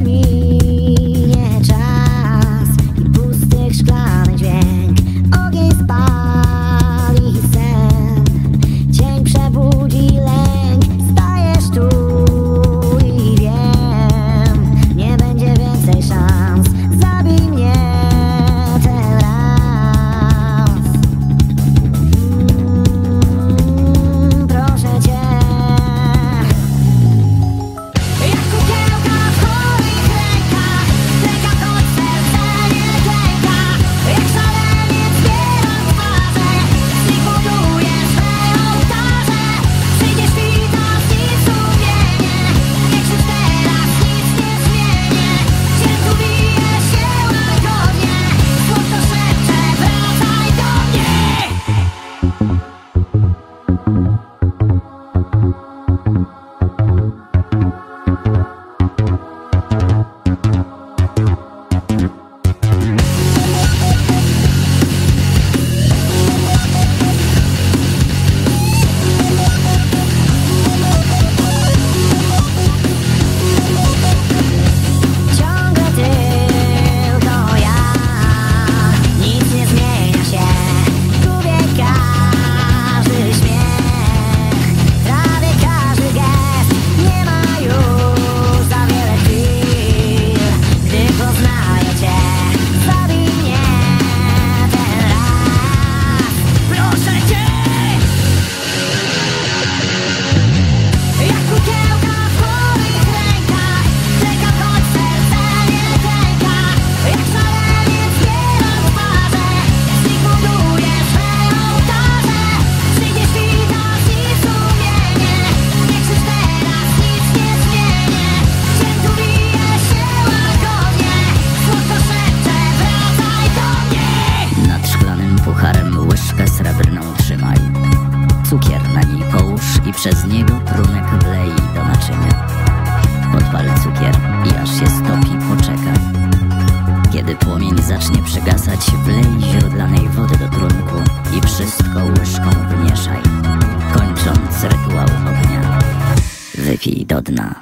me. Przez niego trunek wlej do naczynia. Podpal cukier i aż się stopi, poczekaj. Kiedy płomień zacznie przygasać, wlej źródlanej wody do trunku i wszystko łyżką wymieszaj. Kończąc rytuał ognia, wypij do dna.